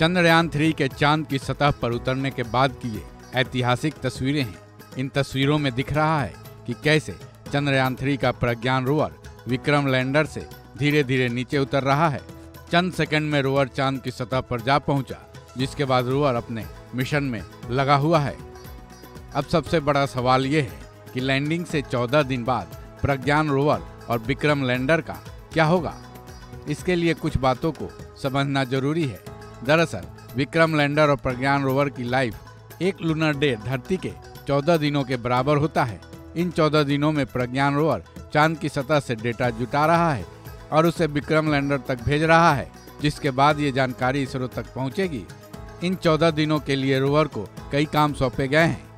Chandrayaan three के चाँद की सतह पर उतरने के बाद की ये ऐतिहासिक तस्वीरें हैं। इन तस्वीरों में दिख रहा है कि कैसे चंद्रयान थ्री का प्रज्ञान रोवर विक्रम लैंडर से धीरे धीरे नीचे उतर रहा है। चंद सेकंड में रोवर चाँद की सतह पर जा पहुँचा, जिसके बाद रोवर अपने मिशन में लगा हुआ है। अब सबसे बड़ा सवाल ये है कि लैंडिंग से 14 दिन बाद प्रज्ञान रोवर और विक्रम लैंडर का क्या होगा? इसके लिए कुछ बातों को समझना ज़रूरी है। दरअसल, विक्रम लैंडर और प्रज्ञान रोवर की लाइफ एक लूनर डे धरती के 14 दिनों के बराबर होता है। इन 14 दिनों में प्रज्ञान रोवर चाँद की सतह से डेटा जुटा रहा है और उसे विक्रम लैंडर तक भेज रहा है, जिसके बाद ये जानकारी इसरो तक पहुंचेगी। इन 14 दिनों के लिए रोवर को कई काम सौंपे गए हैं।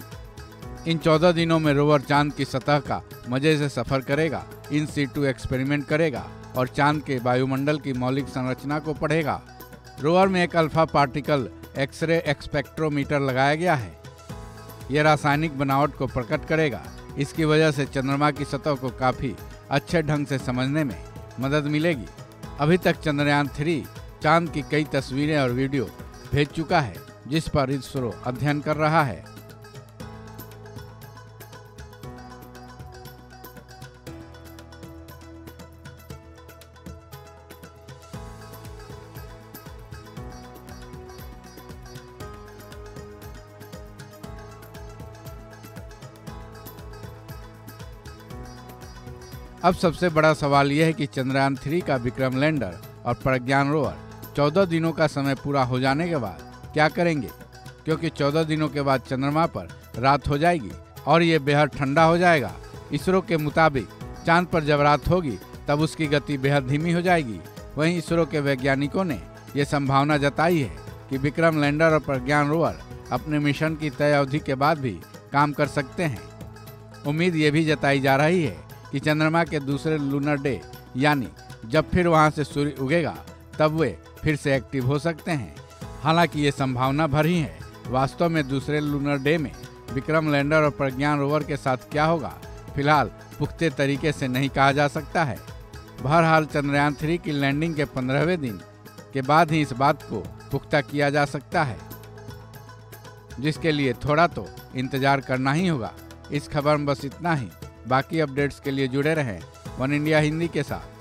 इन 14 दिनों में रोवर चाँद की सतह का मज़े से सफ़र करेगा, इन सीटू एक्सपेरिमेंट करेगा और चाँद के वायुमंडल की मौलिक संरचना को पढ़ेगा। रोवर में एक अल्फ़ा पार्टिकल एक्सरे एक्सपेक्ट्रोमीटर लगाया गया है। यह रासायनिक बनावट को प्रकट करेगा। इसकी वजह से चंद्रमा की सतह को काफ़ी अच्छे ढंग से समझने में मदद मिलेगी। अभी तक चंद्रयान थ्री चाँद की कई तस्वीरें और वीडियो भेज चुका है, जिस पर इसरो अध्ययन कर रहा है। अब सबसे बड़ा सवाल यह है कि चंद्रयान थ्री का विक्रम लैंडर और प्रज्ञान रोवर चौदह दिनों का समय पूरा हो जाने के बाद क्या करेंगे? क्योंकि चौदह दिनों के बाद चंद्रमा पर रात हो जाएगी और ये बेहद ठंडा हो जाएगा। इसरो के मुताबिक चाँद पर जब रात होगी, तब उसकी गति बेहद धीमी हो जाएगी। वहीं इसरो के वैज्ञानिकों ने ये संभावना जताई है कि विक्रम लैंडर और प्रज्ञान रोवर अपने मिशन की तय अवधि के बाद भी काम कर सकते हैं। उम्मीद ये भी जताई जा रही है कि चंद्रमा के दूसरे लूनर डे यानी जब फिर वहाँ से सूर्य उगेगा, तब वे फिर से एक्टिव हो सकते हैं। हालाँकि ये संभावना भर ही है वास्तव में दूसरे लूनर डे में विक्रम लैंडर और प्रज्ञान रोवर के साथ क्या होगा, फ़िलहाल पुख्ते तरीके से नहीं कहा जा सकता है। बहरहाल चंद्रयान थ्री की लैंडिंग के पंद्रहवें दिन के बाद ही इस बात को पुख्ता किया जा सकता है, जिसके लिए थोड़ा तो इंतज़ार करना ही होगा। इस खबर में बस इतना ही। बाकी अपडेट्स के लिए जुड़े रहें। वन इंडिया हिंदी के साथ।